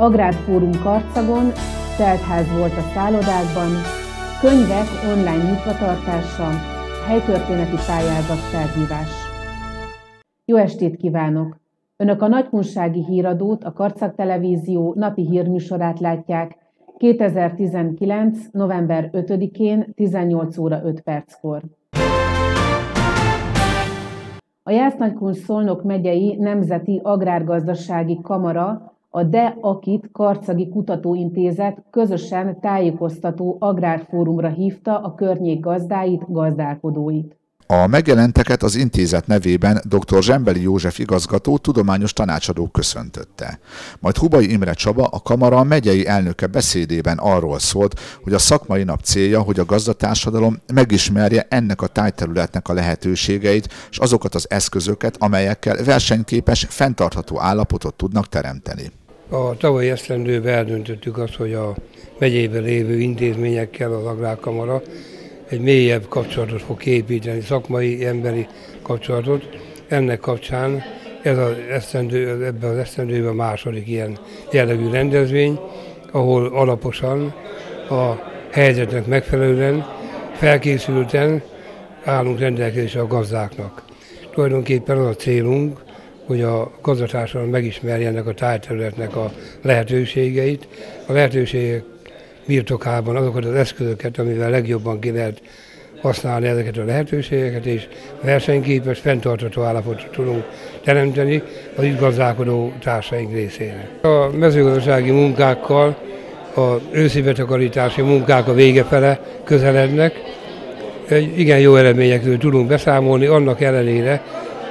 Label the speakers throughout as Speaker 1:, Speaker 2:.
Speaker 1: Agrárfórum Karcagon, teltház volt a szállodákban, könyvek online nyitvatartása, helytörténeti pályázat felhívás. Jó estét kívánok! Önök a Nagykunsági Híradót, a Karcag Televízió napi hírműsorát látják 2019. november 5-én 18 óra 5 perckor. A Jász-Nagykuncs Szolnok megyei Nemzeti Agrárgazdasági Kamara, a De Akit Karcagi Kutatóintézet közösen tájékoztató agrárfórumra hívta a környék gazdáit, gazdálkodóit.
Speaker 2: A megjelenteket az intézet nevében dr. Zsembeli József igazgató tudományos tanácsadó köszöntötte. Majd Hubai Imre Csaba, a Kamara megyei elnöke beszédében arról szólt, hogy a szakmai nap célja, hogy a gazdatársadalom megismerje ennek a tájterületnek a lehetőségeit és azokat az eszközöket, amelyekkel versenyképes, fenntartható állapotot tudnak teremteni.
Speaker 3: A tavalyi esztendőben eldöntöttük azt, hogy a megyében lévő intézményekkel az Agrárkamara egy mélyebb kapcsolatot fog kiépíteni, szakmai, emberi kapcsolatot. Ennek kapcsán ez az esztendő, ebben az esztendőben második ilyen jellegű rendezvény, ahol alaposan a helyzetnek megfelelően, felkészülten állunk rendelkezésre a gazdáknak. Tulajdonképpen az a célunk, hogy a gazdatársadalom megismerje ennek a tájterületnek a lehetőségeit. A lehetőségek birtokában azokat az eszközöket, amivel legjobban ki lehet használni ezeket a lehetőségeket, és versenyképes, fenntartató állapotot tudunk teremteni az itt gazdálkodó társaink részére. A mezőgazdasági munkákkal a őszi betakarítási munkák a vége fele közelednek. Egy igen jó eredményekről tudunk beszámolni, annak ellenére,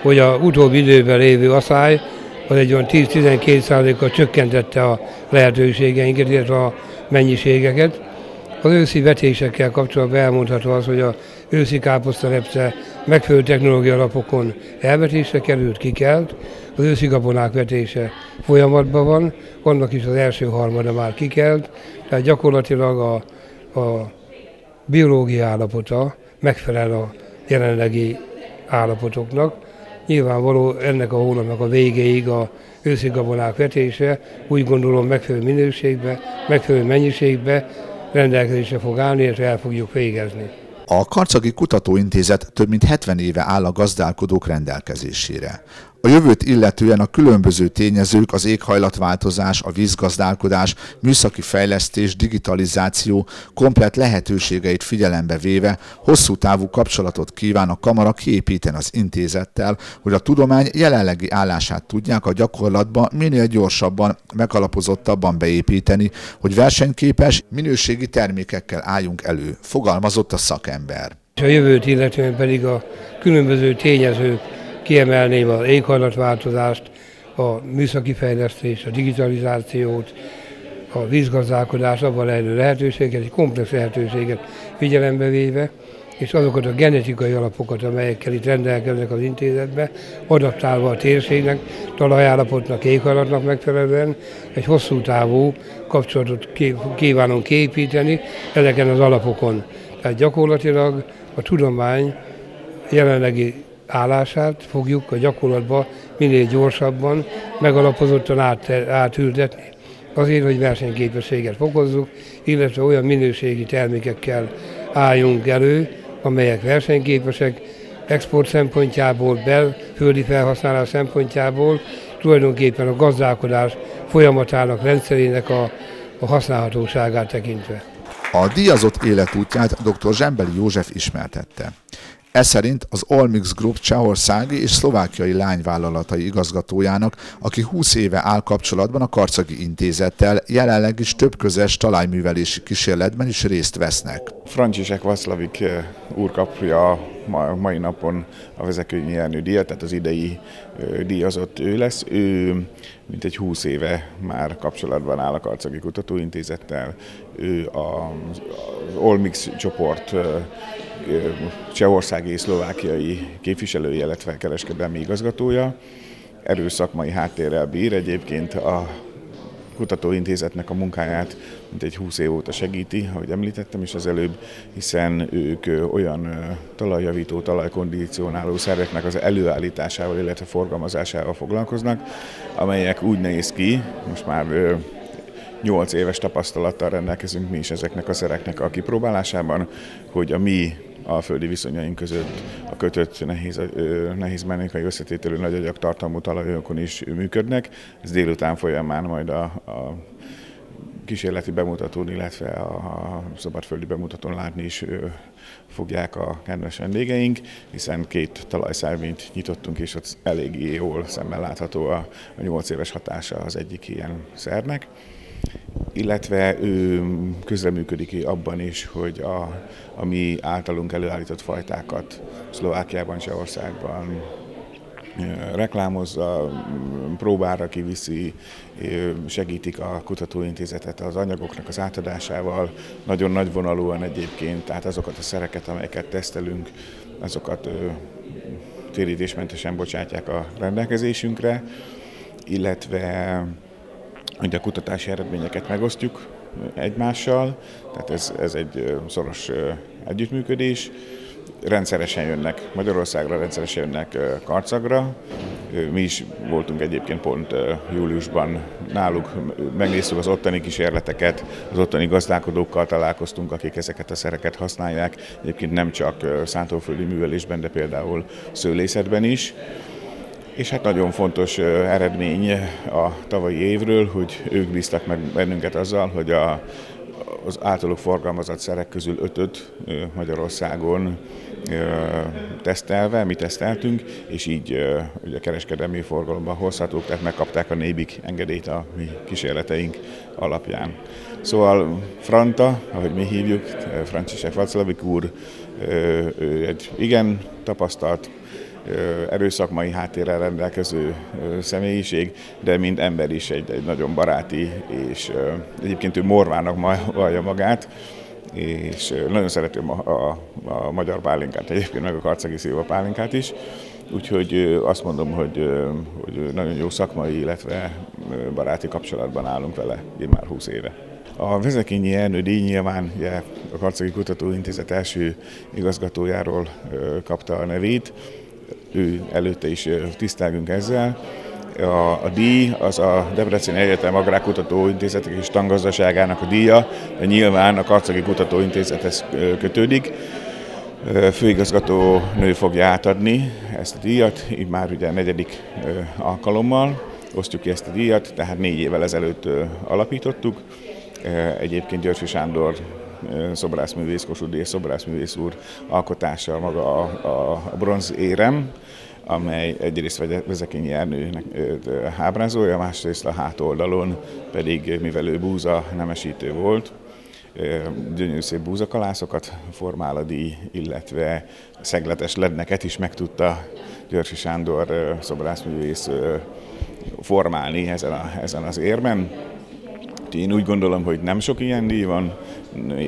Speaker 3: hogy a utóbbi időben lévő asszály az egy olyan 10-12% kal csökkentette a lehetőségeinket, illetve a mennyiségeket. Az őszi vetésekkel kapcsolatban elmondható az, hogy a őszi káposztalepce megfelelő technológia alapokon elvetésre került, kikelt, az őszi gabonák vetése folyamatban van, annak is az első harmada már kikelt, tehát gyakorlatilag a, a biológia állapota megfelel a jelenlegi állapotoknak. Nyilvánvaló ennek a hónapnak a végéig a őszi gabonák vetése úgy gondolom megfelelő minőségbe, megfelelő mennyiségbe rendelkezésre fog állni, és el fogjuk végezni.
Speaker 2: A Karcagi Kutatóintézet több mint 70 éve áll a gazdálkodók rendelkezésére. A jövőt illetően a különböző tényezők, az éghajlatváltozás, a vízgazdálkodás, műszaki fejlesztés, digitalizáció komplet lehetőségeit figyelembe véve hosszú távú kapcsolatot kíván a kamara kiépíteni az intézettel, hogy a tudomány jelenlegi állását tudják a gyakorlatban minél gyorsabban, megalapozottabban beépíteni, hogy versenyképes, minőségi termékekkel álljunk elő, fogalmazott a szakember.
Speaker 3: A jövőt illetően pedig a különböző tényezők kiemelném az éghajlatváltozást, a műszaki fejlesztést, a digitalizációt, a vízgazdálkodás, abban lejlő lehetőséget, egy komplex lehetőséget figyelembe véve, és azokat a genetikai alapokat, amelyekkel itt rendelkeznek az intézetbe, adaptálva a térségnek, talajállapotnak, éghajlatnak megfelelően egy hosszú távú kapcsolatot kívánunk képíteni ezeken az alapokon. Tehát gyakorlatilag a tudomány jelenlegi állását fogjuk a gyakorlatba minél gyorsabban, megalapozottan át, átültetni, azért, hogy versenyképességet fokozzuk, illetve olyan minőségi termékekkel álljunk elő, amelyek versenyképesek, export szempontjából, belföldi felhasználás szempontjából, tulajdonképpen a gazdálkodás folyamatának, rendszerének a, a használhatóságát tekintve.
Speaker 2: A díjazott életútját dr. Zsembeli József ismertette. Ez szerint az Olmix Group csehországi és szlovákiai lányvállalatai igazgatójának, aki 20 éve áll kapcsolatban a Karcagi Intézettel, jelenleg is több közös talajművelési kísérletben is részt vesznek.
Speaker 4: František Vaszlavik eh, úr kapja mai napon a vezetői nyernő díjat, tehát az idei eh, díjazott ő lesz. Ő mint egy 20 éve már kapcsolatban áll a Karcagi Kutatóintézettel. Ő az Olmix csoport eh, csehországi és szlovákiai képviselője, illetve kereskedelmi igazgatója. Erős szakmai háttérrel bír egyébként a kutatóintézetnek a munkáját mint egy 20 év óta segíti, ahogy említettem is az előbb, hiszen ők olyan talajjavító, talajkondicionáló szerveknek az előállításával, illetve forgalmazásával foglalkoznak, amelyek úgy néz ki, most már 8 éves tapasztalattal rendelkezünk mi is ezeknek a szereknek a kipróbálásában, hogy a mi alföldi viszonyaink között a kötött nehéz, nehéz mechanikai összetételű nagy agyak tartalmú talajokon is működnek. Ez délután folyamán majd a, a kísérleti bemutatón, illetve a szabadföldi bemutatón látni is fogják a kedves vendégeink, hiszen két talajszárvényt nyitottunk, és ott eléggé jól szemmel látható a, a 8 éves hatása az egyik ilyen szernek illetve ő közreműködik abban is, hogy a, a mi általunk előállított fajtákat Szlovákiában, Csehországban reklámozza, próbára kiviszi, segítik a kutatóintézetet az anyagoknak az átadásával, nagyon nagy vonalúan egyébként, tehát azokat a szereket, amelyeket tesztelünk, azokat térítésmentesen bocsátják a rendelkezésünkre, illetve hogy a kutatási eredményeket megosztjuk egymással, tehát ez, ez egy szoros együttműködés. Rendszeresen jönnek Magyarországra, rendszeresen jönnek Karcagra. Mi is voltunk egyébként pont júliusban náluk, megnéztük az ottani kísérleteket, az ottani gazdálkodókkal találkoztunk, akik ezeket a szereket használják, egyébként nem csak szántóföldi művelésben, de például szőlészetben is. És hát nagyon fontos eredmény a tavalyi évről, hogy ők bíztak meg bennünket azzal, hogy a, az általuk forgalmazott szerek közül ötöt Magyarországon tesztelve, mi teszteltünk, és így ugye kereskedelmi forgalomban hozhatók, tehát megkapták a nébik engedélyt a mi kísérleteink alapján. Szóval Franta, ahogy mi hívjuk, Franciszek Vaclavik úr, ő egy igen tapasztalt erőszakmai háttérrel rendelkező személyiség, de mint ember is egy, egy nagyon baráti, és egyébként ő morvának vallja magát, és nagyon szereti a, a, a magyar pálinkát, egyébként meg a karcagi szilva pálinkát is, úgyhogy azt mondom, hogy, hogy nagyon jó szakmai, illetve baráti kapcsolatban állunk vele én már 20 éve. A Vezekényi Ernő díj nyilván a Karcagi Kutatóintézet első igazgatójáról kapta a nevét, ő előtte is tisztelgünk ezzel. A, a díj az a Debreceni Egyetem Agrárkutató Intézetek és Tangazdaságának a díja, de nyilván a Karcagi Kutatóintézethez kötődik. Főigazgató nő fogja átadni ezt a díjat, így már ugye a negyedik alkalommal osztjuk ki ezt a díjat, tehát négy évvel ezelőtt alapítottuk. Egyébként Györfi Sándor szobrászművész, Kossuth és szobrászművész úr alkotása maga a, a bronz érem, amely egyrészt Vezekényi Ernőnek ábrázolja, másrészt a hátoldalon pedig, mivel ő búza nemesítő volt, gyönyörű szép búzakalászokat formál a díj, illetve szegletes ledneket is meg tudta Sándor szobrászművész formálni ezen, a, ezen az érben. Én úgy gondolom, hogy nem sok ilyen díj van,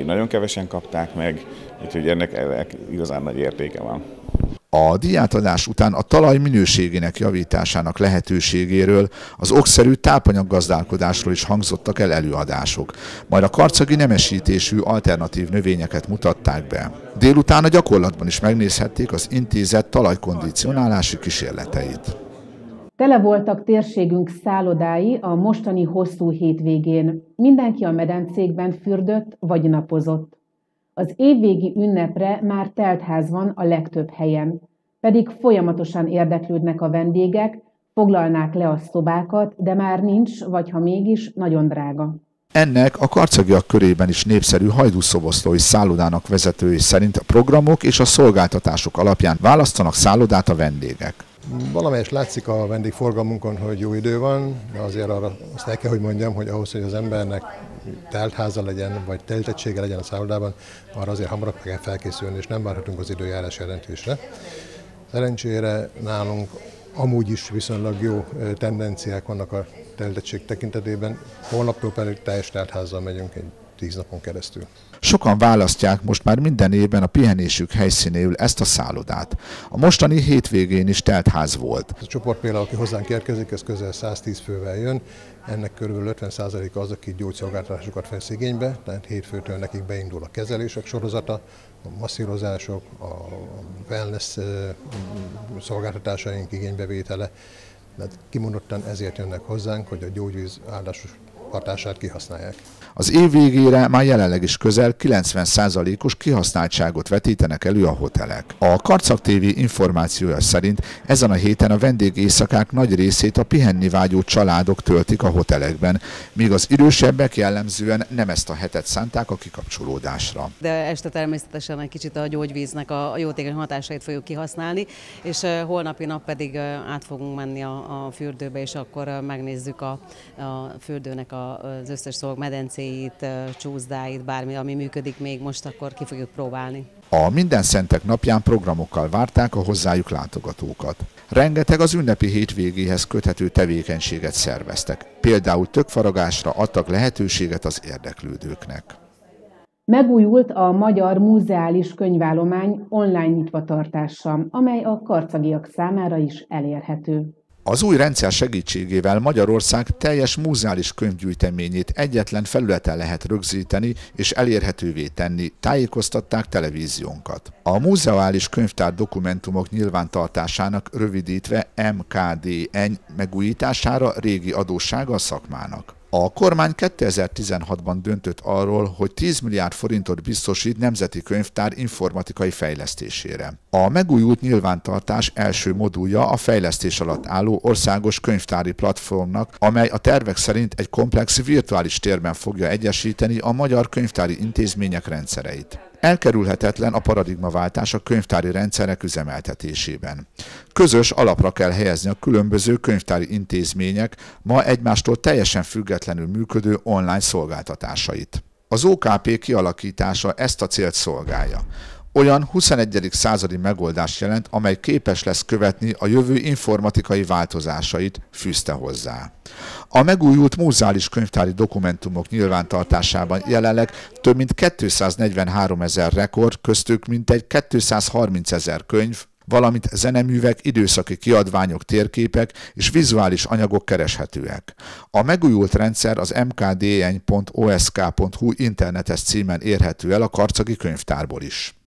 Speaker 4: nagyon kevesen kapták meg, úgyhogy ennek, ennek igazán nagy értéke van.
Speaker 2: A diátadás után a talaj minőségének javításának lehetőségéről, az okszerű tápanyaggazdálkodásról is hangzottak el előadások, majd a karcagi nemesítésű alternatív növényeket mutatták be. Délután a gyakorlatban is megnézhették az intézet talajkondicionálási kísérleteit.
Speaker 1: Tele voltak térségünk szállodái a mostani hosszú hétvégén. Mindenki a medencékben fürdött vagy napozott. Az évvégi ünnepre már teltház van a legtöbb helyen, pedig folyamatosan érdeklődnek a vendégek, foglalnák le a szobákat, de már nincs, vagy ha mégis, nagyon drága.
Speaker 2: Ennek a karcagiak körében is népszerű hajdúszoboszlói szállodának vezetői szerint a programok és a szolgáltatások alapján választanak szállodát a vendégek.
Speaker 5: Valamelyes látszik a vendégforgalmunkon, hogy jó idő van, de azért arra azt el kell, hogy mondjam, hogy ahhoz, hogy az embernek teltháza legyen, vagy telítettsége legyen a szállodában, arra azért hamarabb kell felkészülni, és nem várhatunk az időjárás jelentésre. Szerencsére nálunk amúgy is viszonylag jó tendenciák vannak a telítettség tekintetében, holnaptól pedig teljes teltházzal megyünk egy tíz napon keresztül.
Speaker 2: Sokan választják most már minden évben a pihenésük helyszínéül ezt a szállodát. A mostani hétvégén is telt ház volt.
Speaker 5: A csoport például, aki hozzánk érkezik, ez közel 110 fővel jön, ennek körülbelül 50%-a az, aki gyógyszolgáltatásokat vesz igénybe, tehát hétfőtől nekik beindul a kezelések sorozata, a masszírozások, a wellness szolgáltatásaink igénybevétele, tehát kimondottan ezért jönnek hozzánk, hogy a gyógyvíz áldásos hatását kihasználják.
Speaker 2: Az év végére már jelenleg is közel 90%-os kihasználtságot vetítenek elő a hotelek. A Karcag TV információja szerint ezen a héten a vendégészakák nagy részét a pihenni vágyó családok töltik a hotelekben, míg az idősebbek jellemzően nem ezt a hetet szánták a kikapcsolódásra.
Speaker 6: De este természetesen egy kicsit a gyógyvíznek a jótékony hatásait fogjuk kihasználni, és holnapi nap pedig át fogunk menni a, a fürdőbe, és akkor megnézzük a, a fürdőnek az összes szolg medencéit, csúszdáit, bármi, ami működik még most, akkor ki fogjuk próbálni.
Speaker 2: A Minden Szentek napján programokkal várták a hozzájuk látogatókat. Rengeteg az ünnepi hétvégéhez köthető tevékenységet szerveztek. Például tökfaragásra adtak lehetőséget az érdeklődőknek.
Speaker 1: Megújult a Magyar Múzeális Könyvállomány online nyitvatartása, amely a karcagiak számára is elérhető.
Speaker 2: Az új rendszer segítségével Magyarország teljes múzeális könyvgyűjteményét egyetlen felületen lehet rögzíteni és elérhetővé tenni, tájékoztatták televíziónkat. A múzeális könyvtár dokumentumok nyilvántartásának rövidítve MKDN megújítására régi adóssága a szakmának. A kormány 2016-ban döntött arról, hogy 10 milliárd forintot biztosít Nemzeti Könyvtár informatikai fejlesztésére. A megújult nyilvántartás első modulja a fejlesztés alatt álló országos könyvtári platformnak, amely a tervek szerint egy komplex virtuális térben fogja egyesíteni a magyar könyvtári intézmények rendszereit. Elkerülhetetlen a paradigmaváltás a könyvtári rendszerek üzemeltetésében. Közös alapra kell helyezni a különböző könyvtári intézmények ma egymástól teljesen függetlenül működő online szolgáltatásait. Az OKP kialakítása ezt a célt szolgálja olyan 21. századi megoldást jelent, amely képes lesz követni a jövő informatikai változásait, fűzte hozzá. A megújult múzeális könyvtári dokumentumok nyilvántartásában jelenleg több mint 243 ezer rekord, köztük mintegy 230 ezer könyv, valamint zeneművek, időszaki kiadványok, térképek és vizuális anyagok kereshetőek. A megújult rendszer az mkdny.osk.hu internetes címen érhető el a karcagi könyvtárból is.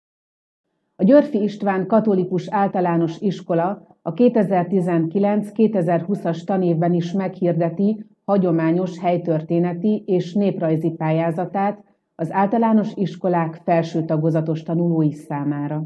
Speaker 1: A Györfi István Katolikus Általános Iskola a 2019-2020-as tanévben is meghirdeti hagyományos helytörténeti és néprajzi pályázatát az általános iskolák felső tagozatos tanulói számára.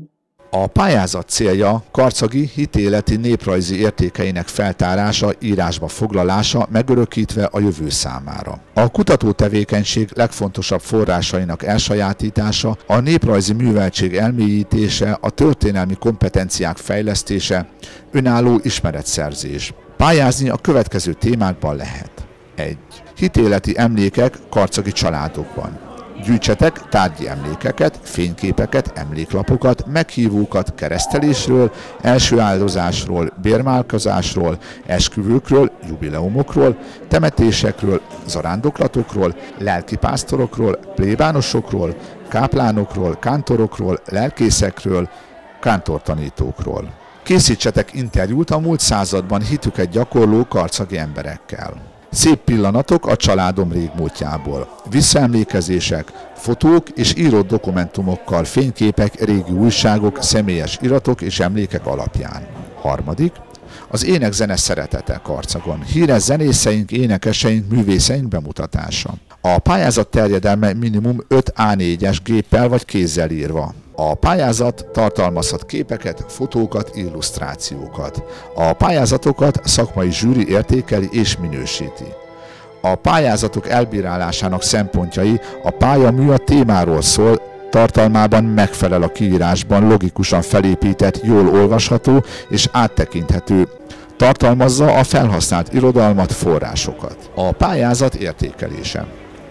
Speaker 2: A pályázat célja karcagi hitéleti néprajzi értékeinek feltárása, írásba foglalása, megörökítve a jövő számára. A kutató tevékenység legfontosabb forrásainak elsajátítása, a néprajzi műveltség elmélyítése, a történelmi kompetenciák fejlesztése, önálló ismeretszerzés. Pályázni a következő témákban lehet. 1. Hitéleti emlékek karcagi családokban. Gyűjtsetek tárgyi emlékeket, fényképeket, emléklapokat, meghívókat keresztelésről, első áldozásról, bérmálkozásról, esküvőkről, jubileumokról, temetésekről, zarándoklatokról, lelkipásztorokról, plébánosokról, káplánokról, kántorokról, lelkészekről, kántortanítókról. Készítsetek interjút a múlt században hitüket gyakorló karcagi emberekkel. Szép pillanatok a családom régmúltjából. Visszaemlékezések, fotók és írott dokumentumokkal, fényképek, régi újságok, személyes iratok és emlékek alapján. Harmadik, az ének-zene szeretete Karcagon. Híres zenészeink, énekeseink, művészeink bemutatása. A pályázat terjedelme minimum 5 A4-es géppel vagy kézzel írva. A pályázat tartalmazhat képeket, fotókat, illusztrációkat. A pályázatokat szakmai zsűri értékeli és minősíti. A pályázatok elbírálásának szempontjai a pályamű a témáról szól, tartalmában megfelel a kiírásban logikusan felépített, jól olvasható és áttekinthető tartalmazza a felhasznált irodalmat, forrásokat. A pályázat értékelése.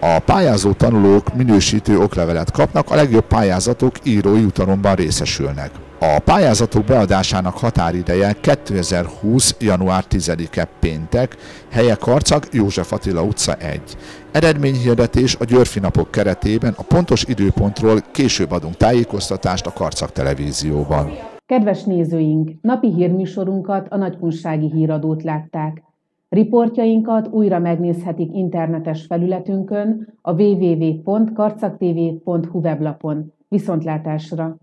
Speaker 2: A pályázó tanulók minősítő oklevelet kapnak, a legjobb pályázatok írói utalomban részesülnek. A pályázatok beadásának határideje 2020. január 10-e péntek, helye Karcag, József Attila utca 1. Eredményhirdetés a Györfi napok keretében a pontos időpontról később adunk tájékoztatást a Karcag televízióban.
Speaker 1: Kedves nézőink, napi hírműsorunkat a Nagykunsági híradót látták. Riportjainkat újra megnézhetik internetes felületünkön a www.karcagtv.hu weblapon. Viszontlátásra!